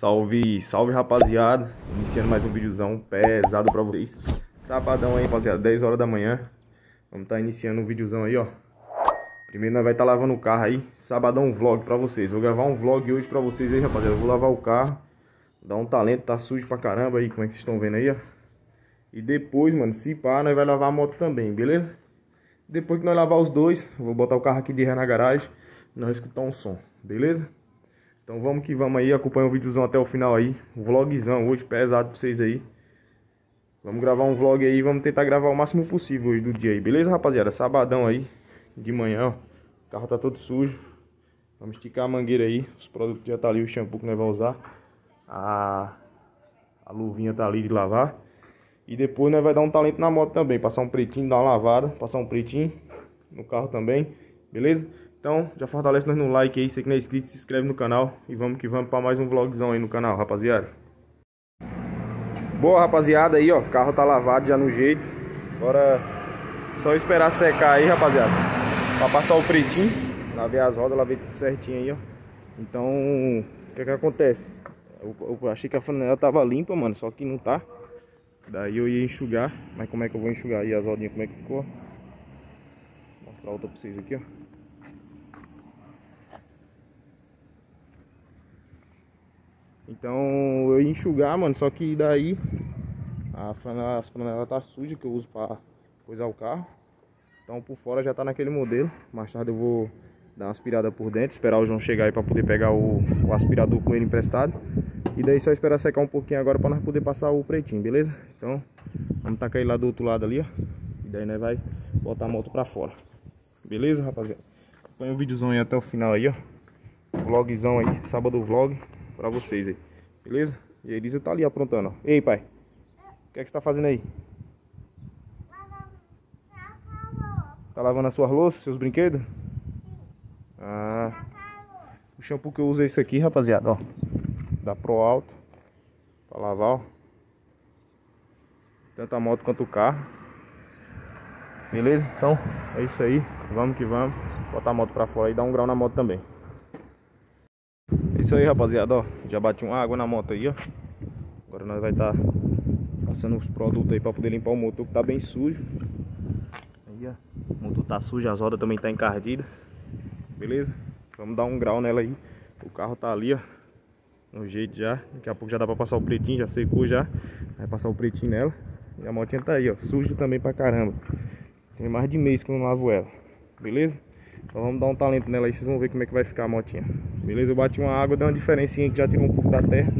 Salve, salve rapaziada. Iniciando mais um videozão pesado pra vocês. Sabadão aí, rapaziada, 10 horas da manhã. Vamos estar tá iniciando um videozão aí, ó. Primeiro nós vai estar tá lavando o carro aí. Sabadão vlog pra vocês. Vou gravar um vlog hoje pra vocês aí, rapaziada. Vou lavar o carro. Dar um talento, tá sujo pra caramba aí, como é que vocês estão vendo aí, ó. E depois, mano, se pá, nós vai lavar a moto também, beleza? Depois que nós lavar os dois, vou botar o carro aqui de ré na garagem. Nós escutar um som, beleza? Então vamos que vamos aí, acompanha o videozão até o final aí. Vlogzão hoje, pesado pra vocês aí. Vamos gravar um vlog aí, vamos tentar gravar o máximo possível hoje do dia aí, beleza rapaziada? Sabadão aí, de manhã, ó. O carro tá todo sujo. Vamos esticar a mangueira aí, os produtos já tá ali, o shampoo que nós vamos usar. A, a luvinha tá ali de lavar. E depois nós vai dar um talento na moto também, passar um pretinho, dar uma lavada, passar um pretinho no carro também, beleza? Então, já fortalece nós no like aí, se não é inscrito, se inscreve no canal e vamos que vamos para mais um vlogzão aí no canal, rapaziada. Boa, rapaziada, aí, ó, o carro tá lavado já no jeito. Agora só esperar secar aí, rapaziada. Pra passar o pretinho, lavei as rodas, lavei tudo certinho aí, ó. Então, o que que acontece? Eu, eu achei que a flanela tava limpa, mano, só que não tá. Daí eu ia enxugar, mas como é que eu vou enxugar aí as rodinhas, como é que ficou? Vou mostrar outra pra vocês aqui, ó. Então eu ia enxugar, mano, só que daí a flanela, a flanela tá suja que eu uso pra coisar o carro. Então por fora já tá naquele modelo. Mais tarde eu vou dar uma aspirada por dentro, esperar o João chegar aí pra poder pegar o, o aspirador com ele emprestado. E daí só esperar secar um pouquinho agora pra nós poder passar o pretinho, beleza? Então vamos tacar ele lá do outro lado ali, ó. E daí nós vai botar a moto pra fora. Beleza, rapaziada? Acompanha o videozão aí até o final aí, ó. Vlogzão aí, sábado vlog pra vocês aí. Beleza? E a Elisa tá ali aprontando, ó. Ei, pai. O que é que você tá fazendo aí? Tá lavando as suas louças, seus brinquedos? Ah. O shampoo que eu uso é esse aqui, rapaziada, ó. Da Pro Alto. Pra lavar, ó. Tanto a moto quanto o carro. Beleza? Então, é isso aí. Vamos que vamos. Botar a moto pra fora e dar um grau na moto também. É isso aí, rapaziada, ó. Já bati uma água na moto aí, ó. Agora nós vai estar tá passando os produtos aí pra poder limpar o motor que tá bem sujo. Aí, ó. O motor tá sujo, as rodas também tá encardidas. Beleza? Vamos dar um grau nela aí. O carro tá ali, ó. No jeito já. Daqui a pouco já dá pra passar o pretinho, já secou já. Vai passar o pretinho nela. E a motinha tá aí, ó. Suja também pra caramba. Tem mais de mês que eu não lavo ela. Beleza? Então vamos dar um talento nela aí, vocês vão ver como é que vai ficar a motinha. Beleza? Eu bati uma água, deu uma diferencinha que já tirou um pouco da terra.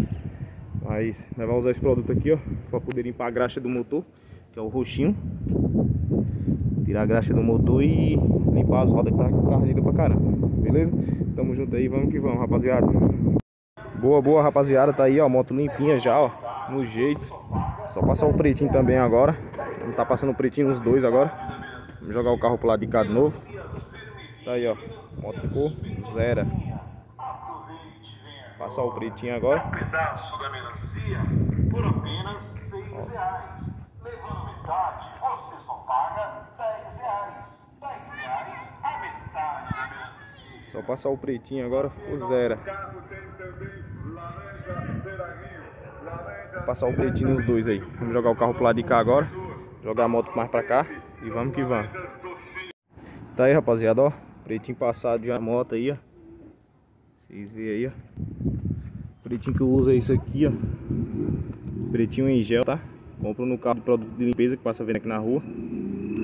Mas nós vamos usar esse produto aqui, ó, para poder limpar a graxa do motor, que é o roxinho. Tirar a graxa do motor e limpar as rodas que tá encardidas pra caramba. Beleza? Tamo junto aí, vamos que vamos, rapaziada. Boa, boa, rapaziada. Tá aí, ó, moto limpinha já, ó, no jeito. Só passar o pretinho também agora. Não tá passando o pretinho nos dois agora. Vamos jogar o carro pro lado de cá de novo. Tá aí, ó. A moto ficou zero. Passar o pretinho agora. Um pedaço da melancia por apenas 6 reais. Levando metade, você só paga 10 reais. 10 reais a metade da melancia. Só passar o pretinho agora ficou zero. Vou passar o pretinho nos dois aí. Vamos jogar o carro pro lado de cá agora. Jogar a moto mais pra cá. E vamos que vamos. Tá aí, rapaziada, ó. Pretinho passado de moto aí, ó. Vocês veem aí, ó. Pretinho que eu uso é isso aqui, ó. Pretinho em gel, tá? Compro no carro de produto de limpeza que passa vendo aqui na rua.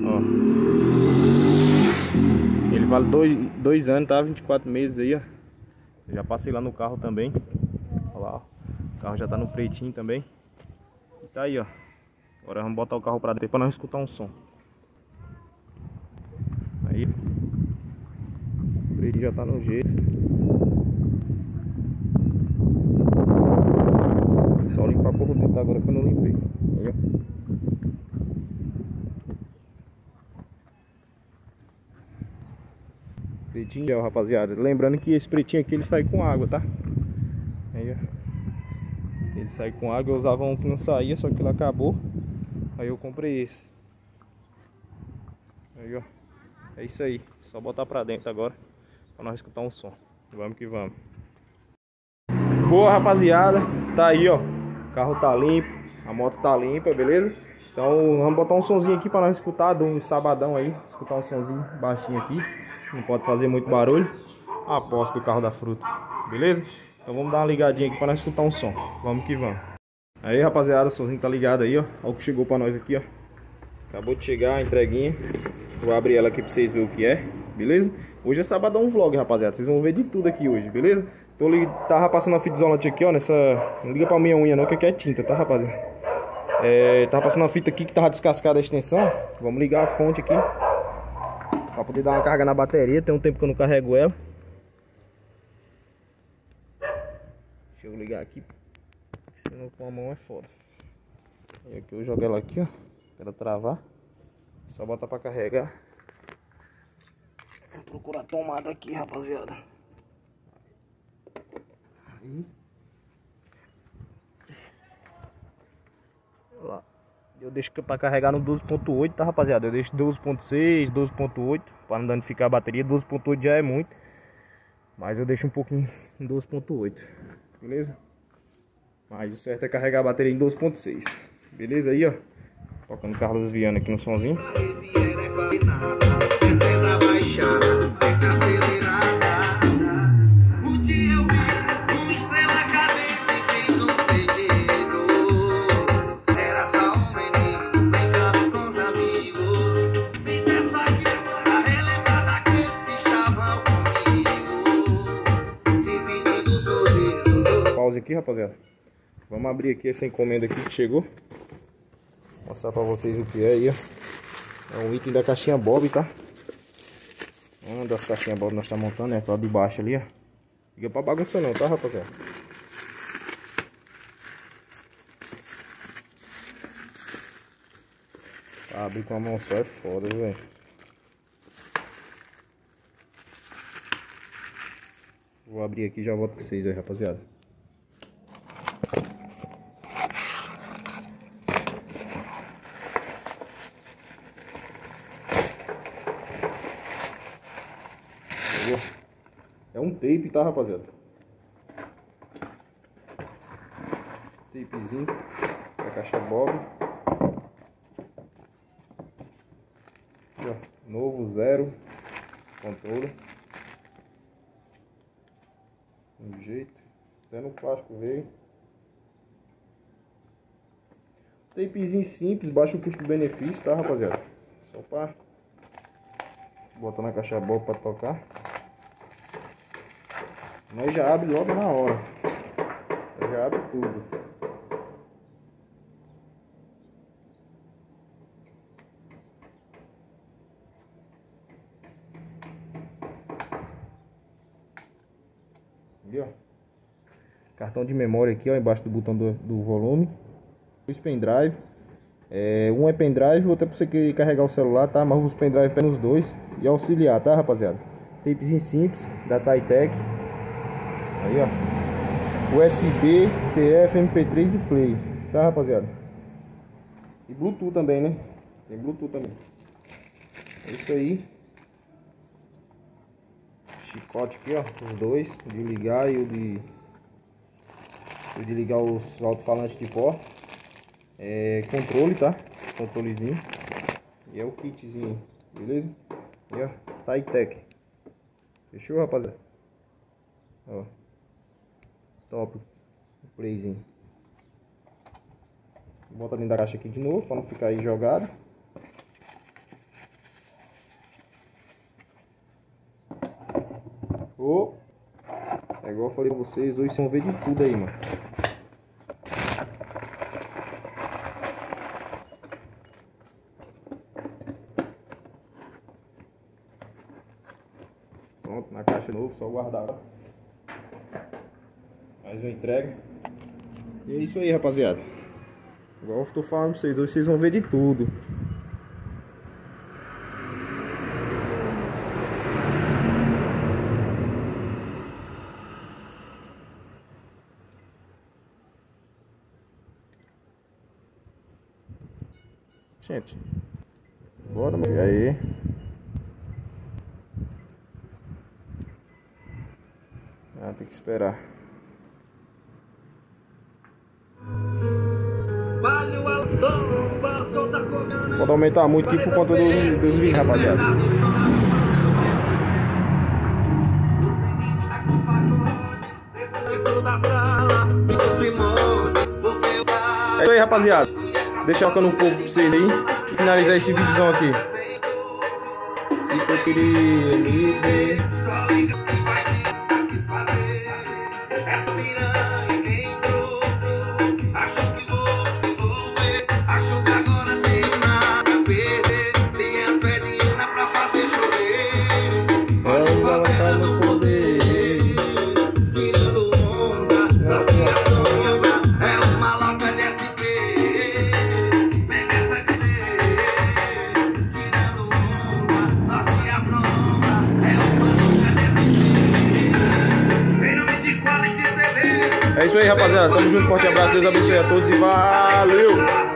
Ó. Ele vale dois, dois anos, tá? 24 meses aí, ó. já passei lá no carro também. Olha lá, ó. O carro já tá no pretinho também. E tá aí, ó. Agora vamos botar o carro pra dentro pra nós escutar um som. Aí ele já tá no jeito. Só limpar por dentro agora que eu não limpei. Aí, Pretinho gel, rapaziada. Lembrando que esse pretinho aqui ele sai com água, tá? Aí, ó. Ele sai com água. Eu usava um que não saía, só que ele acabou. Aí eu comprei esse. Aí, ó. É isso aí. Só botar pra dentro agora. Pra nós escutar um som. Vamos que vamos. boa, rapaziada. Tá aí, ó. O carro tá limpo, a moto tá limpa, beleza? Então vamos botar um sonzinho aqui pra nós escutar, de um sabadão aí. Escutar um sonzinho baixinho aqui. Não pode fazer muito barulho. Aposto do carro da fruta, beleza? Então vamos dar uma ligadinha aqui pra nós escutar um som. Vamos que vamos. Aí, rapaziada, o sonzinho tá ligado aí, ó. Olha o que chegou pra nós aqui, ó. Acabou de chegar a entreguinha. Vou abrir ela aqui pra vocês verem o que é, beleza? Hoje é sabadão vlog, rapaziada. Vocês vão ver de tudo aqui hoje, beleza? Tô li... Tava passando a fita isolante aqui, ó, nessa... Não liga pra minha unha não, que aqui é tinta, tá, rapaziada? É... Tava passando a fita aqui que tava descascada a extensão. Vamos ligar a fonte aqui. Pra poder dar uma carga na bateria. Tem um tempo que eu não carrego ela. Deixa eu ligar aqui. Senão com a mão é foda. E aqui eu jogo ela aqui, ó. Pra travar. Só botar pra carregar. Vou procurar tomada aqui, rapaziada. Aí. Lá. Eu deixo pra carregar no 12.8, tá rapaziada? Eu deixo 12.6, 12.8 Pra não danificar a bateria 12.8 já é muito Mas eu deixo um pouquinho em 12.8 Beleza? Mas o certo é carregar a bateria em 12.6 Beleza aí, ó Tocando Carlos Viana aqui no somzinho aqui, Vamos abrir aqui essa encomenda aqui que chegou. Mostrar pra vocês o que é aí, ó. É um item da caixinha Bob, tá? Uma das caixinhas Bob nós tá montando, é aquela de baixo ali, ó. Fica pra bagunça não, tá, rapaziada? abrir com a mão só é foda, velho. Vou abrir aqui e já volto com vocês aí, rapaziada. Tape, tá, rapaziada? Tapezinho da caixa Bob. Ó, novo, zero, controle. Um jeito. Até no plástico veio. Tapezinho simples, baixo custo-benefício, tá, rapaziada? Só pra botar na caixa boa pra tocar. Nós já abre logo na hora. Já abre tudo. Ó. Cartão de memória aqui, ó, embaixo do botão do, do volume. Dois pendrive. É, um é pendrive, outro é pra você carregar o celular, tá? Mas os pendrive é nos dois e auxiliar, tá, rapaziada? Tapezinho simples da Titec. Aí, ó. USB, TF, MP3 e Play. Tá, rapaziada? E Bluetooth também, né? Tem Bluetooth também. É isso aí. Chicote aqui, ó. Os dois. O de ligar e o de... O de ligar os alto-falantes de pó. É controle, tá? Controlezinho. E é o kitzinho, beleza? E ó, Titec. Fechou, rapaziada? Ó. Top. O playzinho. Bota dentro da caixa aqui de novo, para não ficar aí jogado. Oh. É igual eu falei pra vocês, hoje vocês vão ver de tudo aí, mano. Pronto, na caixa novo, só guardar. Mais uma entrega. E é isso aí, rapaziada. Igual eu tô falando pra vocês, hoje vocês vão ver de tudo. Gente, bora, meu. E aí? Ah, tem que esperar. Pode aumentar muito aqui por conta dos, dos vídeos, rapaziada. É isso aí, rapaziada. Deixa tocando um pouco pra vocês aí. E finalizar esse vídeozão aqui. Se preferir, livre. Isso aí, rapaziada. Tamo junto, forte abraço, Deus abençoe a todos e valeu!